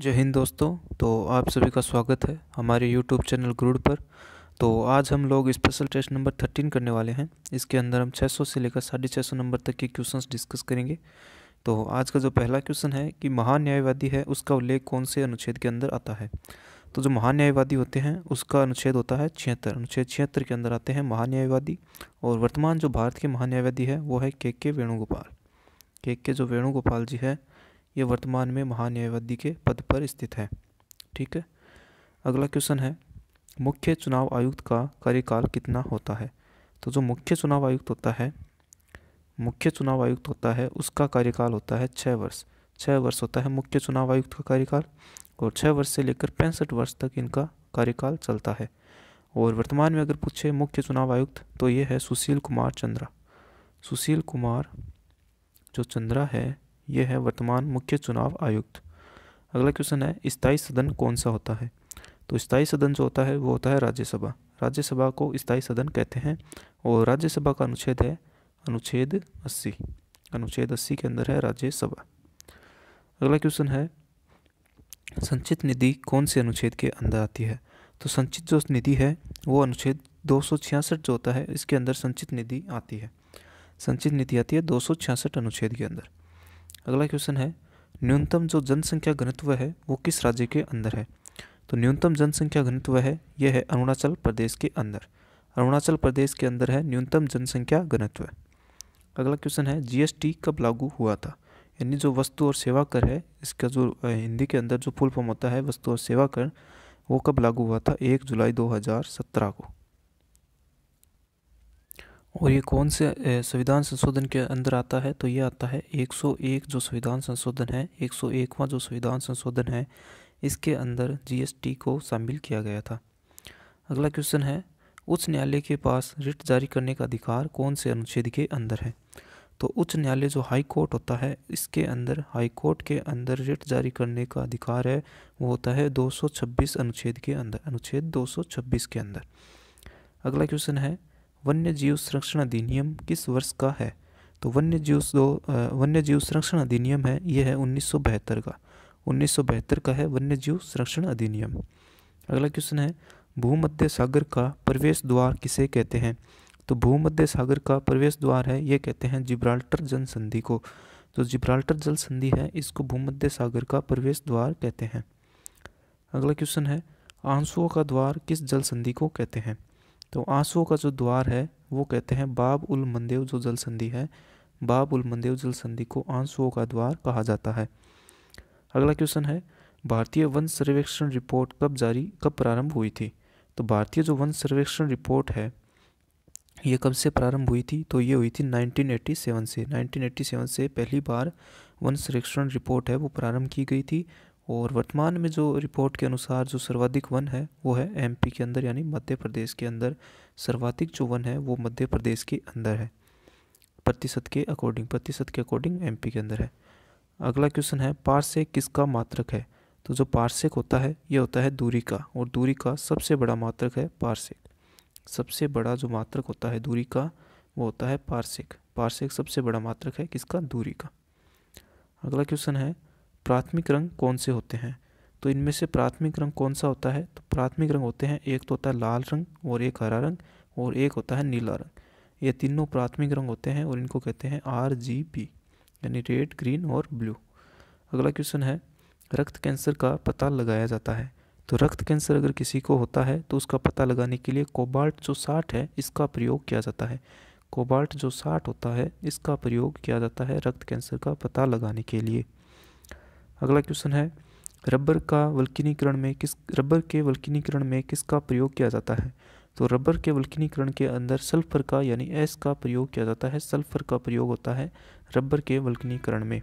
जय हिंद दोस्तों। तो आप सभी का स्वागत है हमारे यूट्यूब चैनल ग्रूड पर। तो आज हम लोग स्पेशल टेस्ट नंबर थर्टीन करने वाले हैं। इसके अंदर हम 600 से लेकर साढ़े छः नंबर तक के क्वेश्चंस डिस्कस करेंगे। तो आज का जो पहला क्वेश्चन है कि महान्यायवादी है, उसका उल्लेख कौन से अनुच्छेद के अंदर आता है? तो जो महान्यायवादी होते हैं, उसका अनुच्छेद होता है छिहत्तर। अनुच्छेद छिहत्तर के अंदर आते हैं महान्यायवादी और वर्तमान जो भारत के महान्यायवादी है, वो है के के वेणुगोपाल। के के जो वेणुगोपाल जी है ये वर्तमान में महान्यायवादी के पद पर स्थित है। ठीक है? अगला क्वेश्चन है, मुख्य चुनाव आयुक्त का कार्यकाल कितना होता है? तो जो मुख्य चुनाव आयुक्त होता है, मुख्य चुनाव आयुक्त होता है, उसका कार्यकाल होता है छः वर्ष। छः वर्ष होता है मुख्य चुनाव आयुक्त का कार्यकाल और छः वर्ष से लेकर पैंसठ वर्ष तक इनका कार्यकाल चलता है। और वर्तमान में अगर पूछे मुख्य चुनाव आयुक्त तो ये है सुशील कुमार चंद्रा। सुशील कुमार जो चंद्रा है ये है वर्तमान मुख्य चुनाव आयुक्त। अगला क्वेश्चन है, स्थायी सदन कौन सा होता है? तो स्थायी सदन जो होता है, वो होता है राज्यसभा। राज्यसभा को स्थायी सदन कहते हैं और राज्यसभा का अनुच्छेद है अनुच्छेद अस्सी। अनुच्छेद अस्सी के अंदर है राज्यसभा। अगला क्वेश्चन है, संचित निधि कौन से अनुच्छेद के अंदर आती है? तो संचित जो निधि है, वो अनुच्छेद दो सौ छियासठ जो होता है, इसके अंदर संचित निधि आती है। संचित निधि आती है दो सौ छियासठ अनुच्छेद के अंदर। अगला क्वेश्चन है, न्यूनतम जो जनसंख्या घनत्व है, वो किस राज्य के अंदर है? तो न्यूनतम जनसंख्या घनत्व है, यह है अरुणाचल प्रदेश के अंदर। अरुणाचल प्रदेश के अंदर है न्यूनतम जनसंख्या घनत्व। अगला क्वेश्चन है जीएसटी कब लागू हुआ था? यानी जो वस्तु और सेवा कर है, इसका जो हिंदी के अंदर जो फुल फॉर्म होता है, वस्तु और सेवा कर, वो कब लागू हुआ था? एक जुलाई 2017 को। और ये कौन से संविधान संशोधन के अंदर आता है? तो ये आता है 101 जो संविधान संशोधन है 101वां जो संविधान संशोधन है, इसके अंदर जीएसटी को शामिल किया गया था। अगला क्वेश्चन है, उच्च न्यायालय के पास रिट जारी करने का अधिकार कौन से अनुच्छेद के अंदर है? तो उच्च न्यायालय जो हाई कोर्ट होता है, इसके अंदर, हाई कोर्ट के अंदर रिट जारी करने का अधिकार है, वो होता है 226 अनुच्छेद के अंदर, अनुच्छेद 226 के अंदर। अगला क्वेश्चन है वन्य जीव संरक्षण अधिनियम किस वर्ष का है? तो वन्य जीव दो वन्य जीव संरक्षण अधिनियम है यह है उन्नीस सौ बहत्तर का। उन्नीस सौ बहत्तर का है वन्य जीव संरक्षण अधिनियम। अगला क्वेश्चन है, भूमध्य सागर का प्रवेश द्वार किसे कहते हैं? तो भूमध्य सागर का प्रवेश द्वार है, ये कहते हैं जिब्राल्टर जल संधि को। तो जिब्राल्टर जल संधि है, इसको भूमध्य सागर का प्रवेश द्वार कहते हैं। अगला क्वेश्चन है, आंसुओं का द्वार किस जल संधि को कहते हैं? तो आंसुओं का जो द्वार है, वो कहते हैं बाब उल मंदेव जो जल संधि है। बाब उल मंदेव जल संधि को आंसुओं का द्वार कहा जाता है। अगला क्वेश्चन है, भारतीय वन सर्वेक्षण रिपोर्ट कब जारी, कब प्रारंभ हुई थी? तो भारतीय जो वन सर्वेक्षण रिपोर्ट है, ये कब से प्रारंभ हुई थी? तो ये हुई थी 1987 से। 1987 से पहली बार वन सर्वेक्षण रिपोर्ट है, वो प्रारंभ की गई थी। और वर्तमान में जो रिपोर्ट के अनुसार जो सर्वाधिक वन है, वो है एमपी के अंदर, यानी मध्य प्रदेश के अंदर सर्वाधिक जो वन है, वो मध्य प्रदेश के अंदर है। प्रतिशत के अकॉर्डिंग प्रतिशत के अकॉर्डिंग एमपी के अंदर है। अगला क्वेश्चन है पार्सेक किसका मात्रक है? तो जो पार्सेक होता है, ये होता है दूरी का, और दूरी का सबसे बड़ा मात्रक है पार्सेक सबसे बड़ा जो मात्रक होता है दूरी का, वो होता है पार्सेक पार्सेक सबसे बड़ा मात्रक है किसका? दूरी का। अगला क्वेश्चन है प्राथमिक रंग कौन से होते हैं? तो इनमें से प्राथमिक रंग कौन सा होता है? तो प्राथमिक रंग होते हैं, एक तो होता है लाल रंग और एक हरा रंग और एक होता है नीला रंग। ये तीनों प्राथमिक रंग होते हैं और इनको कहते हैं आर जी पी यानी रेड, ग्रीन और ब्लू। अगला क्वेश्चन है, रक्त कैंसर का पता लगाया जाता है। तो रक्त कैंसर अगर किसी को होता है तो उसका पता लगाने के लिए कोबाल्ट जो साठ है, इसका प्रयोग किया जाता है। कोबाल्ट जो साठ होता है, इसका प्रयोग किया जाता है रक्त कैंसर का पता लगाने के लिए। अगला क्वेश्चन है, रबर का वल्किनीकरण में किस, रबर के वल्किनीकरण में किसका प्रयोग किया जाता है? तो रबर के वल्किनीकरण के अंदर सल्फ़र का यानी एस का प्रयोग किया जाता है, सल्फ़र का प्रयोग होता है रबर के वल्किनीकरण में।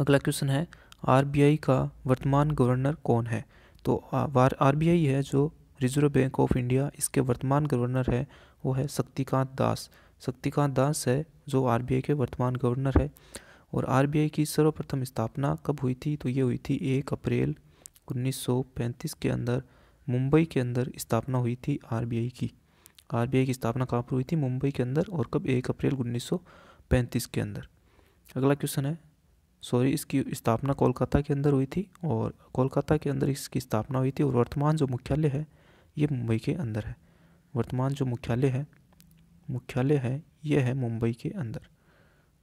अगला क्वेश्चन है, आरबीआई का वर्तमान गवर्नर कौन है? तो आरबीआई है जो रिज़र्व बैंक ऑफ़ इंडिया, इसके वर्तमान गवर्नर है, वो है शक्तिकांत दास। शक्तिकांत दास है जो आरबीआई के वर्तमान गवर्नर है। और आरबीआई की सर्वप्रथम स्थापना कब हुई थी? तो ये हुई थी एक अप्रैल 1935 के अंदर, मुंबई के अंदर स्थापना हुई थी आरबीआई की। आरबीआई की स्थापना कहाँ पर हुई थी? मुंबई के अंदर और कब? एक अप्रैल 1935 के अंदर। अगला क्वेश्चन है, सॉरी, इसकी स्थापना कोलकाता के अंदर हुई थी और कोलकाता के अंदर इसकी स्थापना हुई थी और वर्तमान जो मुख्यालय है, ये मुंबई के अंदर है। वर्तमान जो मुख्यालय है मुख्यालय है, ये है मुंबई के अंदर।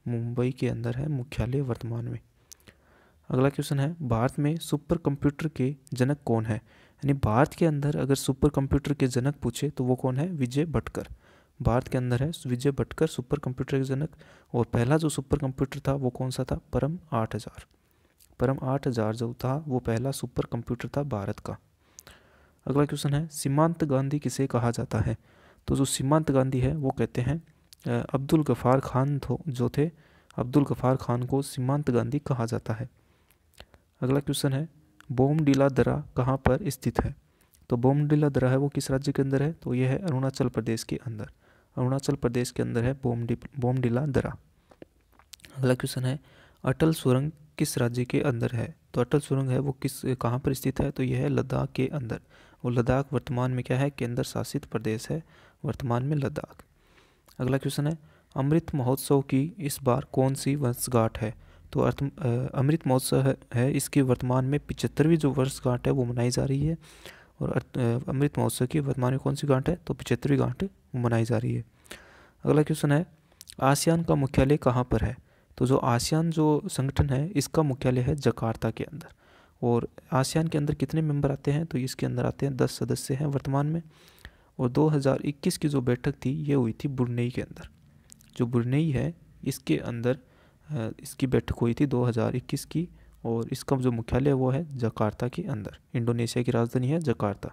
मुंबई के अंदर है मुख्यालय वर्तमान में। अगला क्वेश्चन है, भारत में सुपर कंप्यूटर के जनक कौन है? यानी भारत के अंदर अगर सुपर कंप्यूटर के जनक पूछे तो वो कौन है? विजय भटकर। भारत के अंदर है विजय भटकर सुपर कंप्यूटर के जनक। और पहला जो सुपर कंप्यूटर था, वो कौन सा था? परम आठ हज़ार। परम आठ हज़ार जो था, वो पहला सुपर कंप्यूटर था भारत का। अगला क्वेश्चन है, सीमांत गांधी किसे कहा जाता है? तो जो सीमांत गांधी है, वो कहते हैं अब्दुल गफ़ार खान जो थे, अब्दुल गफ़ार खान को सीमांत गांधी कहा जाता है। अगला क्वेश्चन है, बोमडीला दरा कहाँ पर स्थित है? तो बोमडीला दरा है, वो किस राज्य के अंदर है? तो यह है अरुणाचल प्रदेश के अंदर। अरुणाचल प्रदेश के अंदर है बोमडी, बोमडीला दरा। अगला क्वेश्चन है, अटल सुरंग किस राज्य के अंदर है? तो अटल सुरंग है, वो किस, कहाँ पर स्थित है? तो यह है लद्दाख के अंदर। और लद्दाख वर्तमान में क्या है? केंद्र शासित प्रदेश है, वर्तमान में लद्दाख। अगला क्वेश्चन है अमृत महोत्सव की इस बार कौन सी वर्षगांठ है? तो अर्थ अमृत महोत्सव है, इसकी वर्तमान में पिचहत्तरवीं जो वर्षगांठ है वो मनाई जा रही है और अमृत महोत्सव की वर्तमान में कौन सी गांठ है? तो पिचहत्तरवीं गांठ मनाई जा रही है। अगला क्वेश्चन है आसियान का मुख्यालय कहाँ पर है? तो जो आसियान जो संगठन है इसका मुख्यालय है जकार्ता के अंदर और आसियान के अंदर कितने मेंबर आते हैं? तो इसके अंदर आते हैं दस सदस्य हैं वर्तमान में। और 2021 की जो बैठक थी, ये हुई थी बुरनई के अंदर। जो बुरनई है, इसके अंदर इसकी बैठक हुई थी 2021 की और इसका जो मुख्यालय वो है जकार्ता के अंदर। इंडोनेशिया की राजधानी है जकार्ता।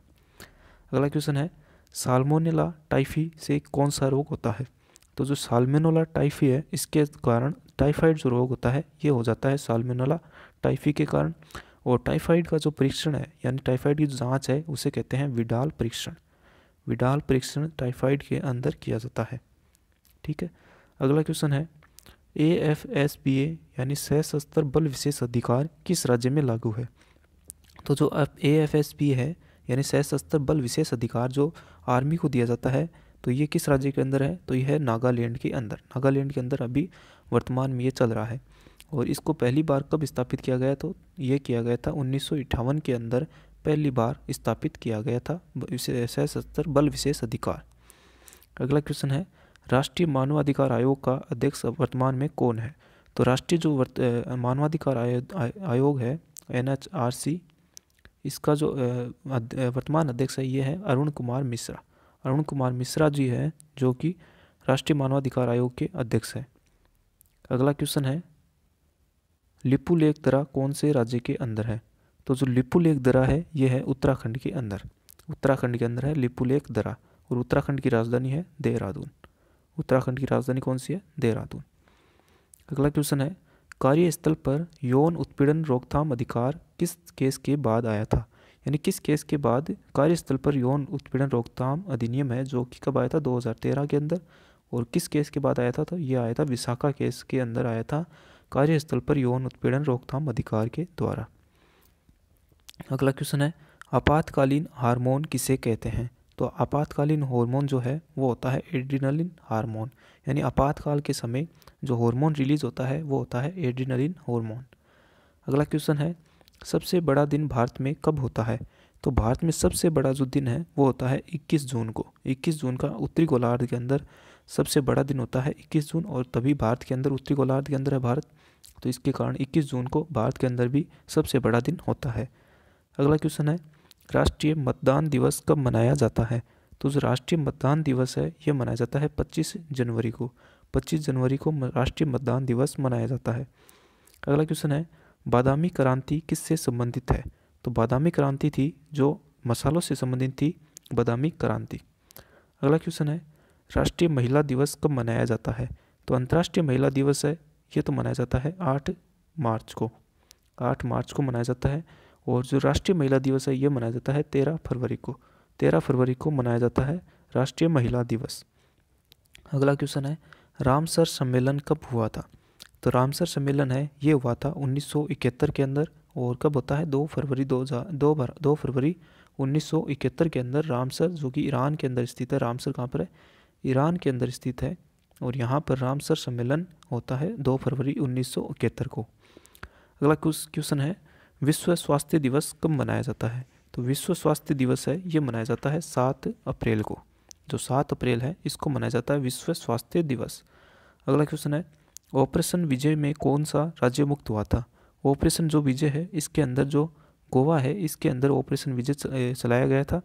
अगला क्वेश्चन है, साल्मोनेला टाइफी से कौन सा रोग होता है? तो जो साल्मोनेला टाइफी है, इसके कारण टाइफाइड जो रोग होता है, ये हो जाता है साल्मोनेला टाइफी के कारण। और टाइफाइड का जो परीक्षण है, यानी टाइफाइड की जो जाँच है, उसे कहते हैं विडाल परीक्षण। विडाल परीक्षण टाइफाइड के अंदर किया जाता है। ठीक है? अगला क्वेश्चन है A F S B A यानी सशस्त्र बल विशेष अधिकार किस राज्य में लागू है? तो जो ए एफ़ एस बी है, यानी सशस्त्र बल विशेष अधिकार जो आर्मी को दिया जाता है तो ये किस राज्य के अंदर है? तो यह है नागालैंड के अंदर। नागालैंड के अंदर अभी वर्तमान में ये चल रहा है। और इसको पहली बार कब स्थापित किया गया तो ये किया गया था उन्नीस सौ अट्ठावन के अंदर पहली बार स्थापित किया गया था सशस्त्र बल विशेष अधिकार। अगला क्वेश्चन है, राष्ट्रीय मानवाधिकार आयोग का अध्यक्ष वर्तमान में कौन है? तो राष्ट्रीय जो मानवाधिकार आयोग है, एनएचआरसी, इसका जो वर्तमान अध्यक्ष है, ये है अरुण कुमार मिश्रा। अरुण कुमार मिश्रा जी है, जो कि राष्ट्रीय मानवाधिकार आयोग के अध्यक्ष है। अगला क्वेश्चन है लिपू लेक दरा कौन से राज्य के अंदर है? तो जो लिपू लेक दरा है, ये है उत्तराखंड के अंदर। उत्तराखंड के अंदर है लिपू लेक दरा और उत्तराखंड की राजधानी है देहरादून। उत्तराखंड की राजधानी कौन सी है? देहरादून। अगला क्वेश्चन है, कार्यस्थल पर यौन उत्पीड़न रोकथाम अधिकार किस केस के बाद आया था? यानी किस केस के बाद कार्यस्थल पर यौन उत्पीड़न रोकथाम अधिनियम है, जो कि कब आया था? 2013 के अंदर। और किस केस के बाद आया था? तो यह आया था विशाखा केस के अंदर आया था कार्यस्थल पर यौन उत्पीड़न रोकथाम अधिकार के द्वारा। अगला क्वेश्चन है, आपातकालीन हार्मोन किसे कहते हैं? तो आपातकालीन हार्मोन जो है, वो होता है एड्रीनलिन हार्मोन। यानी आपातकाल के समय जो हार्मोन रिलीज़ होता है, वो होता है एड्रीनलिन हार्मोन। अगला क्वेश्चन है, सबसे बड़ा दिन भारत में कब होता है? तो भारत में सबसे बड़ा जो दिन है, वो होता है 21 जून को। 21 जून का उत्तरी गोलार्ध के अंदर सबसे बड़ा दिन होता है 21 जून, और तभी भारत के अंदर उत्तरी गोलार्ध के अंदर है भारत। तो इसके कारण 21 जून को भारत के अंदर भी सबसे बड़ा दिन होता है। अगला क्वेश्चन है, राष्ट्रीय मतदान दिवस कब मनाया जाता है? तो जो राष्ट्रीय मतदान दिवस है, यह मनाया जाता है 25 जनवरी को। 25 जनवरी को राष्ट्रीय मतदान दिवस मनाया जाता है। अगला क्वेश्चन है, बादामी क्रांति किससे संबंधित है? तो बादामी क्रांति थी जो मसालों से संबंधित थी, बादामी क्रांति। अगला क्वेश्चन है, राष्ट्रीय महिला दिवस कब मनाया जाता है? तो अंतर्राष्ट्रीय महिला दिवस है ये तो मनाया जाता है आठ मार्च को। आठ मार्च को मनाया जाता है। और जो राष्ट्रीय महिला दिवस है, ये मनाया जाता है तेरह फरवरी को। तेरह फरवरी को मनाया जाता है राष्ट्रीय महिला दिवस। अगला क्वेश्चन है, रामसर सम्मेलन कब हुआ था? तो रामसर सम्मेलन है, ये हुआ था उन्नीस सौ इकहत्तर के अंदर और कब होता है? दो फरवरी दो हज़ार, दो भर, दो फरवरी उन्नीस सौ इकहत्तर के अंदर रामसर, जो कि ईरान के अंदर स्थित है, रामसर कहाँ पर है? ईरान के अंदर स्थित है और यहाँ पर रामसर सम्मेलन होता है दो फरवरी उन्नीस सौ इकहत्तर को। अगला क्वेश्चन है विश्व स्वास्थ्य दिवस कब मनाया जाता है? तो विश्व स्वास्थ्य दिवस है, ये मनाया जाता है सात अप्रैल को। जो सात अप्रैल है, इसको मनाया जाता है विश्व स्वास्थ्य दिवस। अगला क्वेश्चन है, ऑपरेशन विजय में कौन सा राज्य मुक्त हुआ था? ऑपरेशन जो विजय है, इसके अंदर जो गोवा है, इसके अंदर ऑपरेशन विजय चलाया गया था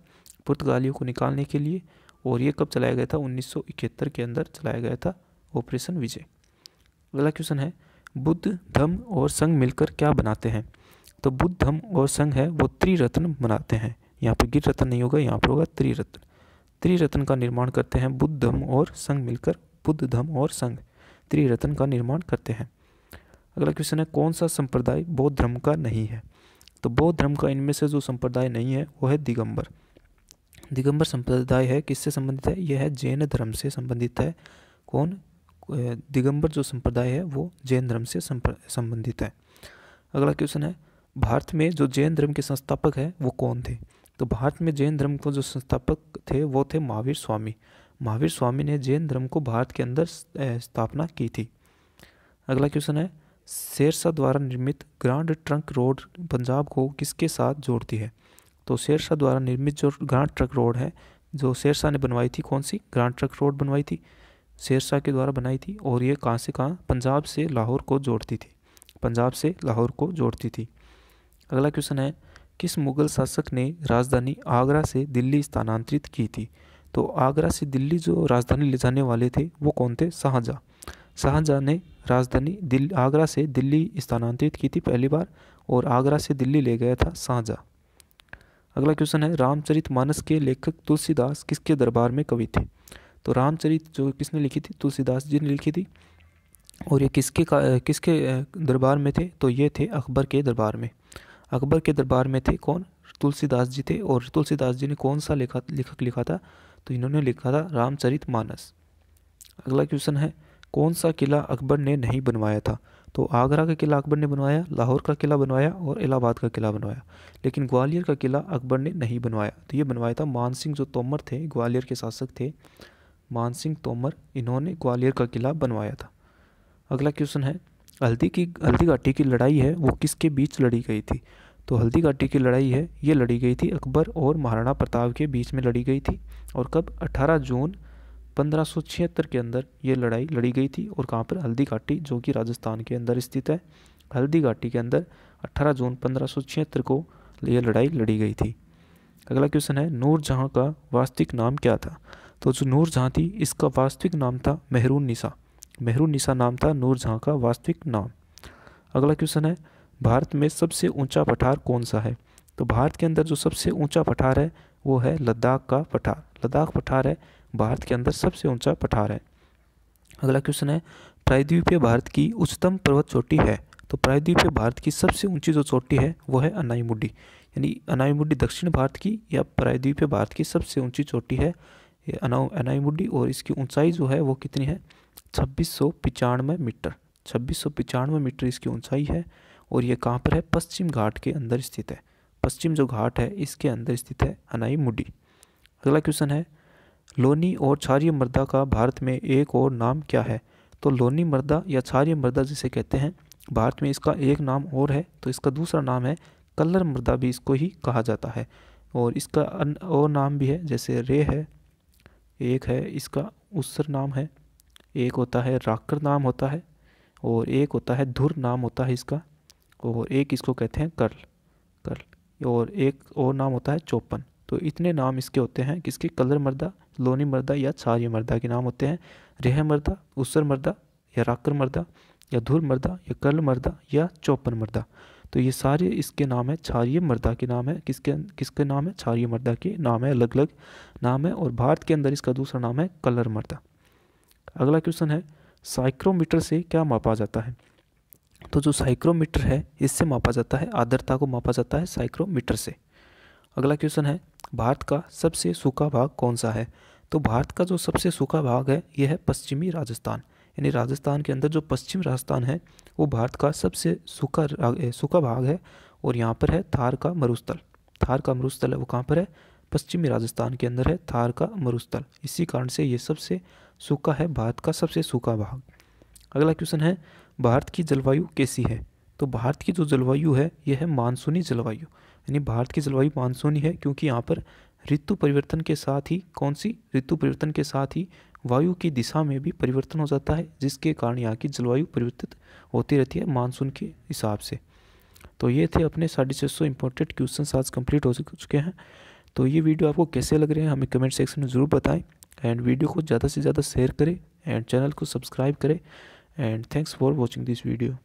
पुर्तगालियों को निकालने के लिए, और ये कब चलाया गया था? उन्नीस सौ इकहत्तर के अंदर चलाया गया था ऑपरेशन विजय। अगला क्वेश्चन है, बुद्ध धम्म और संघ मिलकर क्या बनाते हैं? तो बुद्ध धम्म और संघ है, वो त्रिरत्न बनाते हैं। यहाँ पर गिर रत्न नहीं होगा, यहाँ पर होगा त्रिरत्न। त्रिरत्न का निर्माण करते हैं बुद्ध धम्म और संघ मिलकर बुद्ध धम्म और संघ त्रिरत्न का निर्माण करते हैं। अगला क्वेश्चन है, कौन सा संप्रदाय बौद्ध धर्म का नहीं है? तो बौद्ध धर्म का इनमें से जो संप्रदाय नहीं है, वो है दिगंबर। दिगंबर संप्रदाय है, किससे संबंधित है? यह है जैन धर्म से संबंधित है। कौन? दिगंबर जो संप्रदाय है, वो जैन धर्म से संबंधित है। अगला क्वेश्चन है भारत में जो जैन धर्म के संस्थापक हैं, वो कौन थे? तो भारत में जैन धर्म को जो संस्थापक थे, वो थे महावीर स्वामी। महावीर स्वामी ने जैन धर्म को भारत के अंदर स्थापना की थी। अगला क्वेश्चन है, शेरशाह द्वारा निर्मित ग्रांड ट्रंक रोड पंजाब को किसके साथ जोड़ती है? तो शेरशाह द्वारा निर्मित जो ग्रांड ट्रंक रोड है, जो शेरशाह ने बनवाई थी, कौन सी? ग्रांड ट्रंक रोड बनवाई थी। शेरशाह के द्वारा बनाई थी और ये कहाँ से कहाँ? पंजाब से लाहौर को जोड़ती थी। पंजाब से लाहौर को जोड़ती थी। अगला क्वेश्चन है, किस मुगल शासक ने राजधानी आगरा से दिल्ली स्थानांतरित की थी? तो आगरा से दिल्ली जो राजधानी ले जाने वाले थे, वो कौन थे? शाहजहाँ। शाहजहाँ ने राजधानी दिल्ली आगरा से दिल्ली स्थानांतरित की थी पहली बार और आगरा से दिल्ली ले गया था शाहजहाँ। अगला क्वेश्चन है, रामचरित मानस के लेखक तुलसीदास किसके दरबार में कवि थे? तो रामचरित जो किसने लिखी थी? तुलसीदास जी ने लिखी थी। और ये किसके का, किसके दरबार में थे? तो ये थे अकबर के दरबार में। अकबर के दरबार में थे कौन? तुलसीदास जी थे और तुलसीदास जी ने कौन सा लेखा, लेखक लिखा था? तो इन्होंने लिखा था रामचरित मानस। अगला क्वेश्चन है, कौन सा किला अकबर ने नहीं बनवाया था? तो आगरा का किला अकबर ने बनवाया, लाहौर का किला बनवाया और इलाहाबाद का किला बनवाया। लेकिन ग्वालियर का किला अकबर ने नहीं बनवाया। तो ये बनवाया था मान सिंह जो तोमर थे, ग्वालियर के शासक थे। मान सिंह तोमर, इन्होंने ग्वालियर का किला बनवाया था। अगला क्वेश्चन है हल्दी की, हल्दी घाटी की लड़ाई है, वो किसके बीच लड़ी गई थी? तो हल्दी घाटी की लड़ाई है, ये लड़ी गई थी अकबर और महाराणा प्रताप के बीच में लड़ी गई थी। और कब? 18 जून पंद्रह के अंदर ये लड़ाई लड़ी गई थी। और कहाँ पर? हल्दी घाटी, जो कि राजस्थान के अंदर स्थित है। हल्दी घाटी के अंदर 18 जून पंद्रह को ये लड़ाई लड़ी गई थी। अगला क्वेश्चन है, नूर जहाँ का वास्तविक नाम क्या था? तो जो नूर जहाँ थी, इसका वास्तविक नाम था मेहरून निशा मेहरून निशा नाम था, नूर जहाँ का वास्तविक नाम। अगला क्वेश्चन है, भारत में सबसे ऊँचा पठार कौन सा है? तो भारत के अंदर जो सबसे ऊँचा पठार है, वो है लद्दाख का पठार। लद्दाख पठार है, भारत के अंदर सबसे ऊँचा पठार है। अगला क्वेश्चन है, प्रायद्वीपीय भारत की उच्चतम पर्वत चोटी है। तो प्रायद्वीपीय भारत की सबसे ऊँची जो चोटी है, वो है अनाईमुड्डी यानी अनाईमुडी दक्षिण भारत की या प्रायद्वीपीय भारत की सबसे ऊँची चोटी है, ये अनाईमुड्डी और इसकी ऊंचाई जो है, वो कितनी है? छब्बीस सौ पचानवे मीटर। छब्बीस सौ पचानवे मीटर इसकी ऊंचाई है और ये कहाँ पर है? पश्चिम घाट के अंदर स्थित है। पश्चिम जो घाट है, इसके अंदर स्थित है अनाई मुड्डी अगला क्वेश्चन है, लोनी और क्षारिय मृदा का भारत में एक और नाम क्या है? तो लोनी मृदा या क्षारिय मृदा जिसे कहते हैं, भारत में इसका एक नाम और है तो इसका दूसरा नाम है कलर मृदा भी इसको ही कहा जाता है। और इसका और नाम भी है, जैसे रे है, एक है, इसका उसर नाम है एक होता है राकर नाम होता है और एक होता है धुर नाम होता है इसका और एक इसको कहते हैं कर्ल कर्ल। और एक और नाम होता है चौपन। तो इतने नाम इसके होते हैं किसके? कलर मर्दा, लोनी मर्दा या छारी मर्दा के नाम होते हैं। रेह मर्दा, उसर मर्दा या राकर मर्दा या धुर मर्दा या कर्ल मर्दा या चौपन मर्दा। तो ये सारे इसके नाम है क्षारिय मर्दा के नाम है। किसके किसके नाम है? क्षारिय मर्दा के नाम है अलग अलग नाम है और भारत के अंदर इसका दूसरा नाम है कलर मर्दा। अगला क्वेश्चन है साइक्रोमीटर से क्या मापा जाता है? तो जो साइक्रोमीटर है, इससे मापा जाता है, आर्द्रता को मापा जाता है साइक्रोमीटर से। अगला क्वेश्चन है, भारत का सबसे सूखा भाग कौन सा है? तो भारत का जो सबसे सूखा भाग है, यह है पश्चिमी राजस्थान। यानी राजस्थान के अंदर जो पश्चिम राजस्थान है, वो भारत का सबसे सूखा सूखा भाग है और यहाँ पर है थार का मरुस्थल। थार का मरुस्थल है, वो कहाँ पर है? पश्चिमी राजस्थान के अंदर है, थार का मरुस्थल। इसी कारण से ये सबसे सूखा है, भारत का सबसे सूखा भाग। अगला क्वेश्चन है, भारत की जलवायु कैसी है? तो भारत की जो जलवायु है, यह है मानसूनी जलवायु। यानी भारत की जलवायु मानसूनी है क्योंकि यहाँ पर ऋतु परिवर्तन के साथ ही कौन सी ऋतु परिवर्तन के साथ ही वायु की दिशा में भी परिवर्तन हो जाता है, जिसके कारण यहाँ की जलवायु परिवर्तित होती रहती है मानसून के हिसाब से। तो ये थे अपने साढ़े छः सौ इंपॉर्टेंट क्वेश्चन आज कंप्लीट हो चुके हैं। तो ये वीडियो आपको कैसे लग रहे हैं, हमें कमेंट सेक्शन में ज़रूर बताएँ। एंड वीडियो को ज़्यादा से ज़्यादा शेयर करें एंड चैनल को सब्सक्राइब करें and thanks for watching this video.